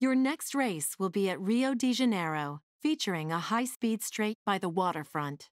Your next race will be at Rio de Janeiro, featuring a high-speed straight by the waterfront.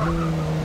Mm.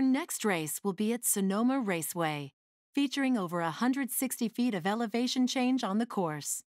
Next race will be at Sonoma Raceway, featuring over 160 feet of elevation change on the course.